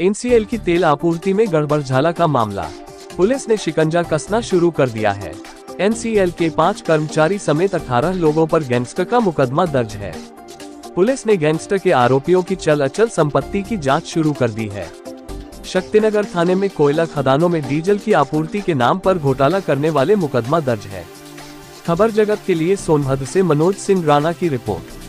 NCL की तेल आपूर्ति में गड़बड़ झाला का मामला। पुलिस ने शिकंजा कसना शुरू कर दिया है। एनसीएल के पाँच कर्मचारी समेत 18 लोगों पर गैंगस्टर का मुकदमा दर्ज है। पुलिस ने गैंगस्टर के आरोपियों की चल अचल संपत्ति की जाँच शुरू कर दी है। शक्तिनगर थाने में कोयला खदानों में डीजल की आपूर्ति के नाम पर घोटाला करने वाले मुकदमा दर्ज है। खबर जगत के लिए सोनभद्र से मनोज सिंह राणा की रिपोर्ट।